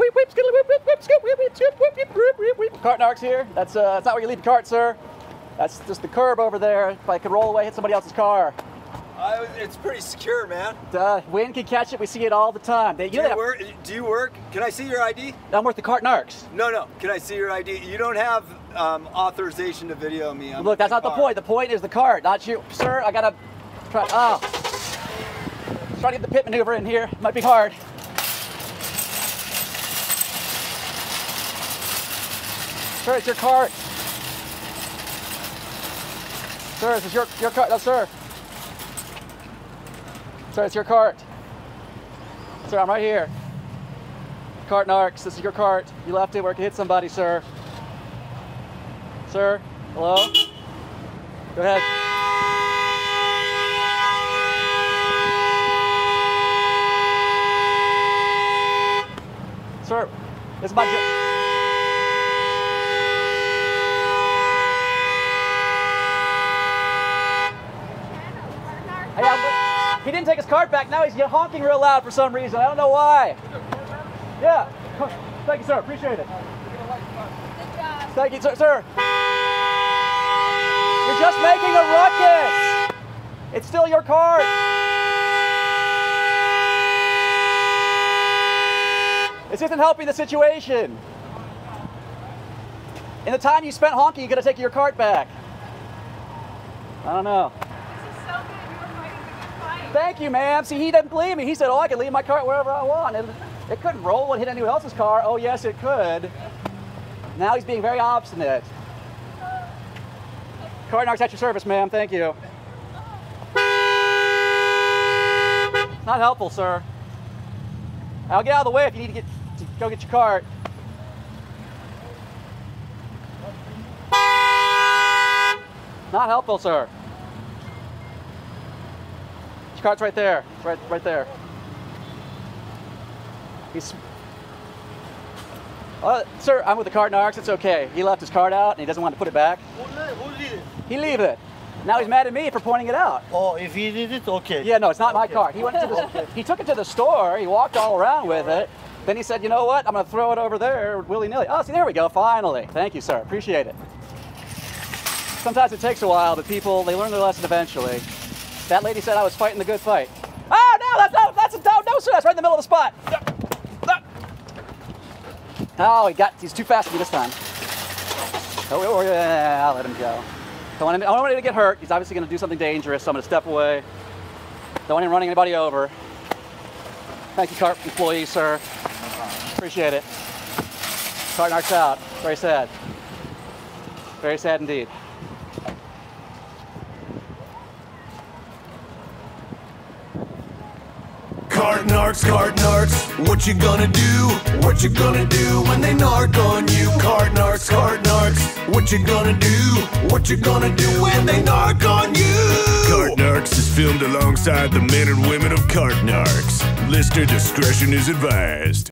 whip, whip, skittle, whip, whip, whip, skip, whip, whip, skip, whip, whip, whip, whip, whip. Cart narcs here. That's uh, that's not where you leave your cart, sir. That's just the curb over there. If I could roll away, hit somebody else's car. I, it's pretty secure, man. Uh, wind can catch it. We see it all the time. They, Do you know, you work? Do you work? Can I see your ID? I'm worth the cart narcs. No, no. Can I see your ID? You don't have um, authorization to video me. I'm Look, that's not the point. The point is the cart, not you, sir. I gotta try. Oh, try to get the pit maneuver in here. Might be hard. Sir, it's your cart. Sir, is your your cart. No, sir. Sir, it's your cart. Sir, I'm right here. Cart narcs. This is your cart. You left it where it could hit somebody, sir. Sir, hello? Go ahead. Sir, it's my he didn't take his cart back. Now he's honking real loud for some reason. I don't know why. Yeah. Thank you, sir. Appreciate it. Thank you, sir. sir. You're just making a ruckus. It's still your cart. This isn't helping the situation. In the time you spent honking, you gotta take your cart back. I don't know. Thank you, ma'am. See, he didn't believe me. He said, "Oh, I can leave my cart wherever I want." And it couldn't roll and hit anyone else's car. Oh, yes, it could. Now he's being very obstinate. Cart narcs at your service, ma'am. Thank you. Not helpful, sir. I'll get out of the way if you need to get to go get your cart. Not helpful, sir. Cart's right there. Right, right there. He's. Uh, sir, I'm with the cart narcs. It's okay. He left his cart out and he doesn't want to put it back. Who, did it? He leave it. Now he's mad at me for pointing it out. Oh, if he did it, okay. Yeah, no, it's not my Okay. cart. He went to the, he took it to the store. He walked all around with it. Then he said, "You know what? I'm going to throw it over there willy nilly." Oh, see, there we go. Finally, thank you, sir. Appreciate it. Sometimes it takes a while, but people they learn their lesson eventually. That lady said I was fighting the good fight. Oh no, that's no, that's a no, no, sir. That's right in the middle of the spot. Oh, he got. He's too fast for me this time. Oh, yeah, I'll let him go. Don't want him, I don't want him to get hurt. He's obviously going to do something dangerous, so I'm going to step away. Don't want him running anybody over. Thank you, cart employee, sir. Appreciate it. Cart narcs out. Very sad. Very sad indeed. Cart narcs, cart narcs, what you gonna do? What you gonna do when they narc on you? Cart narcs, cart narcs, what you gonna do? What you gonna do when they narc on you? Narcs is filmed alongside the men and women of Cart Narcs. Listener discretion is advised.